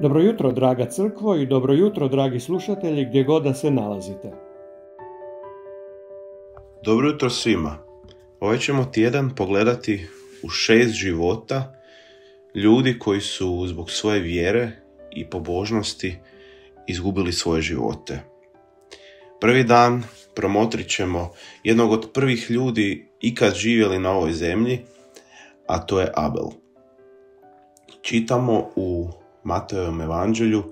Dobro jutro, draga crkvo i dobro jutro, dragi slušatelji, gdje god da se nalazite. Dobro jutro svima. Ovaj ćemo tjedan pogledati u šest života ljudi koji su zbog svoje vjere i pobožnosti izgubili svoje živote. Prvi dan promotrit ćemo jednog od prvih ljudi ikad živjeli na ovoj zemlji, a to je Abel. Čitamo u Mateovom evanđelju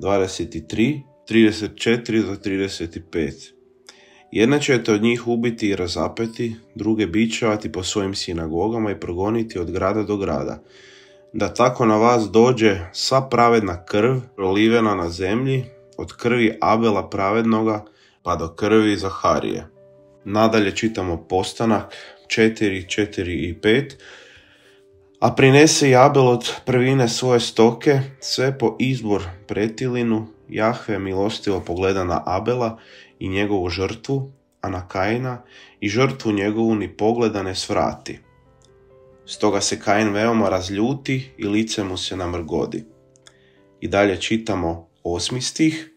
23, 34 do 35. Jedna ćete od njih ubiti i razapeti, druge bićavati po svojim sinagogama i progoniti od grada do grada. Da tako na vas dođe sva pravedna krv prolivena na zemlji, od krvi Abela pravednoga pa do krvi Zaharije. Nadalje čitamo postanak 4, 4 i 5 a prinese i Abel od prvine svoje stoke, sve po izbor pretilinu, Jahve milostivo pogleda na Abela i njegovu žrtvu, a na Kaina i žrtvu njegovu ni pogleda ne svrati. Stoga se Kain veoma razljuti i lice mu se namrgodi. I dalje čitamo osmi stih.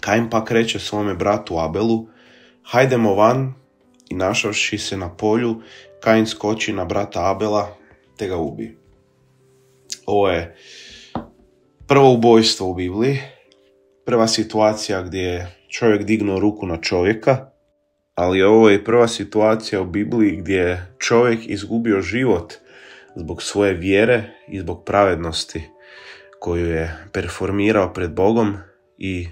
Kain pa kreće svome bratu Abelu, hajdemo van i našavši se na polju, Kain skoči na brata Abela te ga ubi. Ovo je prvo ubojstvo u Bibliji, prva situacija gdje je čovjek dignuo ruku na čovjeka, ali ovo je prva situacija u Bibliji gdje je čovjek izgubio život zbog svoje vjere i zbog pravednosti koju je performirao pred Bogom i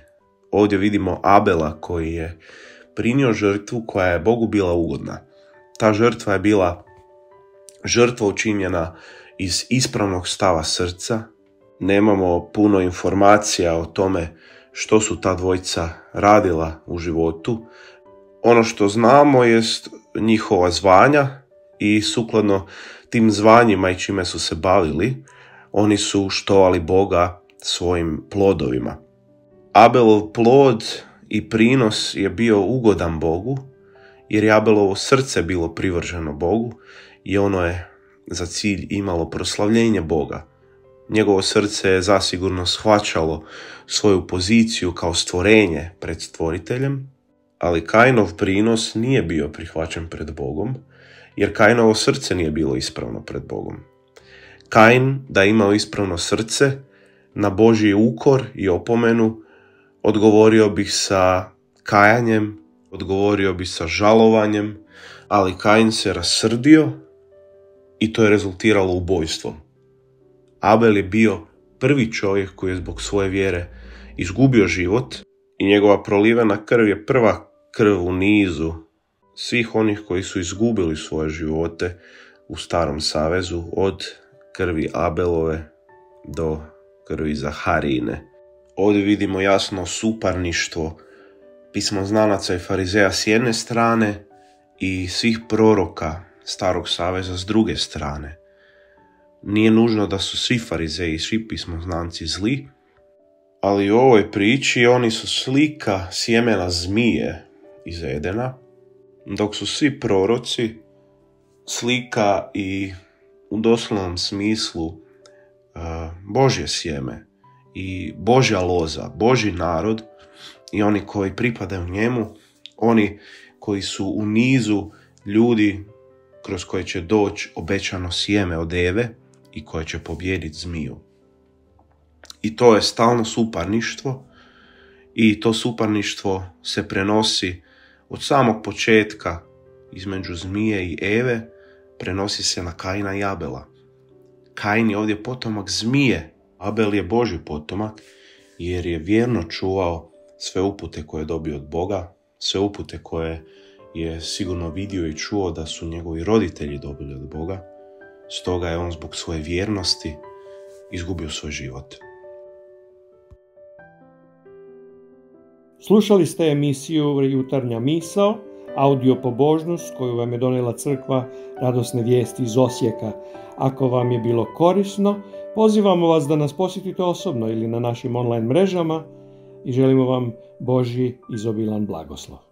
ovdje vidimo Abela koji je prinio žrtvu koja je Bogu bila ugodna. Ta žrtva je bila žrtva učinjena iz ispravnog stava srca. Nemamo puno informacija o tome što su ta dvojca radila u životu. Ono što znamo jest njihova zvanja i sukladno tim zvanjima i čime su se bavili, oni su štovali Boga svojim plodovima. Abelov plod i prinos je bio ugodan Bogu, jer je Abelovo srce bilo privrženo Bogu i ono je za cilj imalo proslavljenje Boga. Njegovo srce je zasigurno shvaćalo svoju poziciju kao stvorenje pred stvoriteljem, ali Kainov prinos nije bio prihvaćen pred Bogom, jer Kainovo srce nije bilo ispravno pred Bogom. Kain, da imao ispravno srce, na Božji ukor i opomenu, odgovorio bih sa kajanjem, odgovorio bi sa žalovanjem, ali Kain se rasrdio i to je rezultiralo ubojstvom. Abel je bio prvi čovjek koji je zbog svoje vjere izgubio život i njegova prolivena krv je prva krv u nizu svih onih koji su izgubili svoje živote u starom savezu od krvi Abelove do krvi Zaharijine. Ovdje vidimo jasno suparništvo pismo znanaca i farizeja s jedne strane i svih proroka starog saveza s druge strane. Nije nužno da su svi farizeji i svi pismoznanci zli, ali u ovoj priči oni su slika sjemena zmije iz Edena, dok su svi proroci slika i u doslovnom smislu uh, Božje sjeme i Božja loza, Božji narod i oni koji pripadaju njemu, oni koji su u nizu ljudi kroz koje će doći obećano sjeme od Eve i koje će pobijediti zmiju. I to je stalno suparništvo i to suparništvo se prenosi od samog početka između zmije i Eve, prenosi se na Kaina i Abela. Kain je ovdje potomak zmije, Abel je Boži potomak jer je vjerno čuvao sve upute koje je dobio od Boga, sve upute koje je sigurno vidio i čuo da su njegovi roditelji dobili od Boga, stoga je on zbog svoje vjernosti izgubio svoj život. Slušali ste emisiju Jutarnja misao, audio pobožnost koju vam je donijela crkva Radosne vijesti iz Osijeka. Ako vam je bilo korisno, pozivamo vas da nas posjetite osobno ili na našim online mrežama i želimo vam Boži izobilan blagoslov.